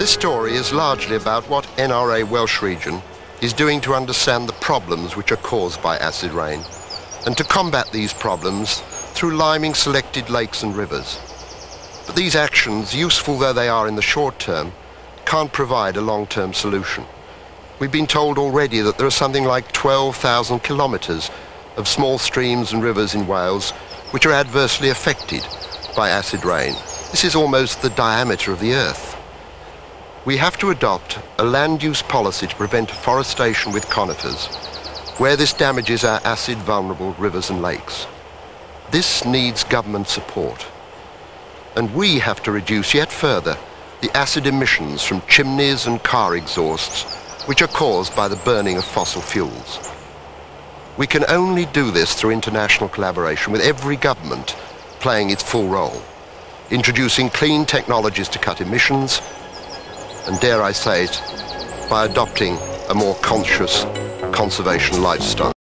This story is largely about what NRA Welsh Region is doing to understand the problems which are caused by acid rain and to combat these problems through liming selected lakes and rivers. But these actions, useful though they are in the short term, can't provide a long-term solution. We've been told already that there are something like 12,000 kilometres of small streams and rivers in Wales which are adversely affected by acid rain. This is almost the diameter of the earth. We have to adopt a land use policy to prevent afforestation with conifers, where this damages our acid vulnerable rivers and lakes. This needs government support. And we have to reduce yet further the acid emissions from chimneys and car exhausts which are caused by the burning of fossil fuels. We can only do this through international collaboration with every government playing its full role, introducing clean technologies to cut emissions, and dare I say it, by adopting a more conscious conservation lifestyle.